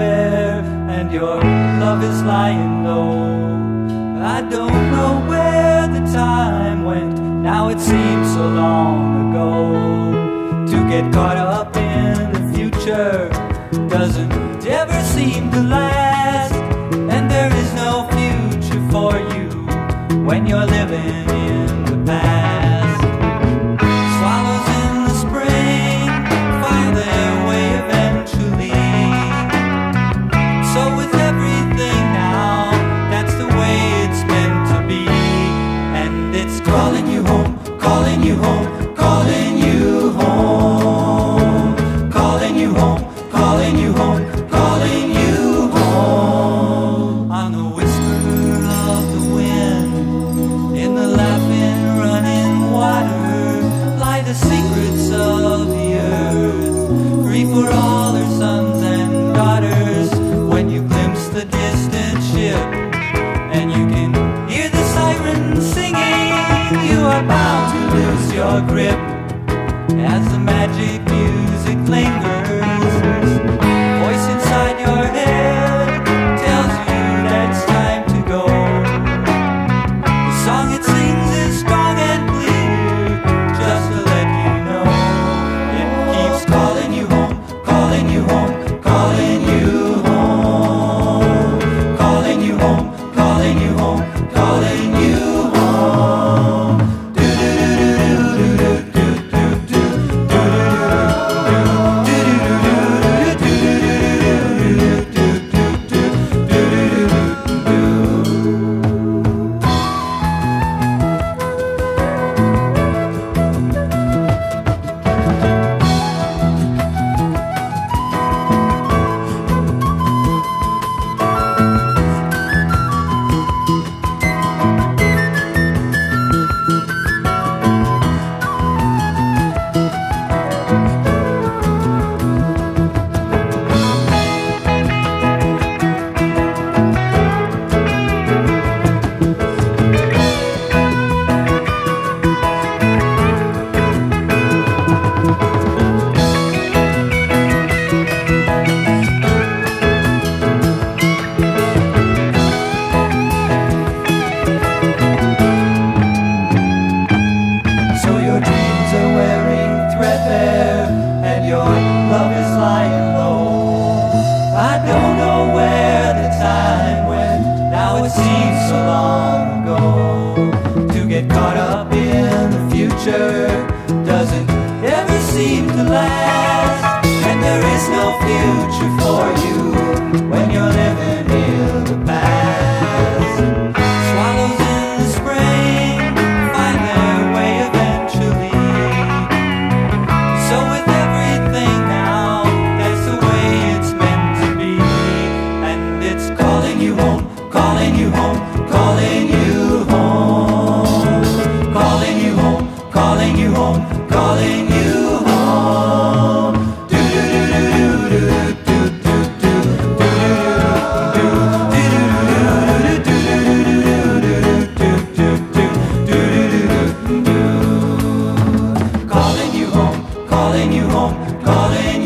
and your love is lying low. I don't know where the time went, now it seems so long ago. To get caught up in the future you home, calling you home, calling you home. On the whisper of the wind, in the laughing, running water, lie the secrets of the earth, free for all her sons and daughters. When you glimpse the distant ship, and you can hear the sirens singing, you are bound to lose your grip as the magic music lingers. Caught up in the future. Doesn't ever seem to last, and there is no future for you calling you home, calling you home. Do